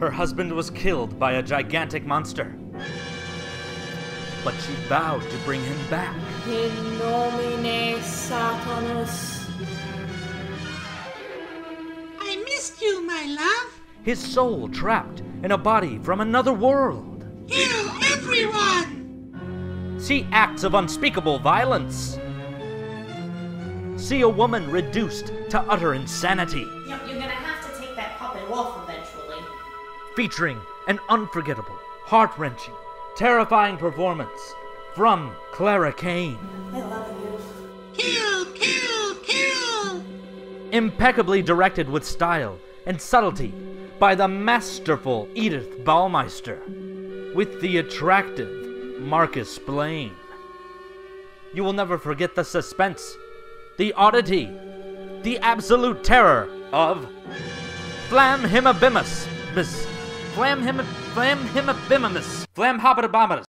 Her husband was killed by a gigantic monster. But she vowed to bring him back. In nomine Satanus. I missed you, my love. His soul trapped in a body from another world. Kill everyone! See acts of unspeakable violence. See a woman reduced to utter insanity. Yep, you're gonna have to take that puppet off eventually. Featuring an unforgettable, heart wrenching, terrifying performance from Clara Kane. I love you. Kill, kill, kill! Impeccably directed with style and subtlety by the masterful Edith Ballmeister, with the attractive Marcus Blaine. You will never forget the suspense, the oddity, the absolute terror of Flamhimibimimus. Flam Him Flam Himabimus. Flam Hobbitabominus.